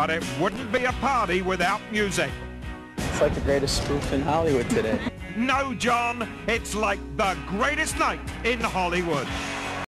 but it wouldn't be a party without music. It's like the greatest spoof in Hollywood today. No, John, it's like the greatest night in Hollywood.